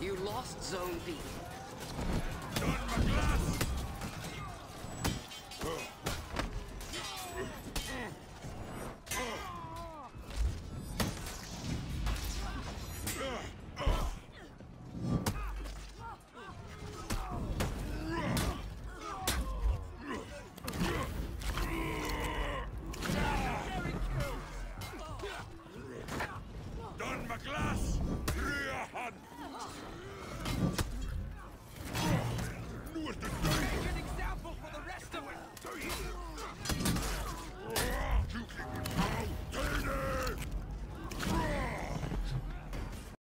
You lost Zone B.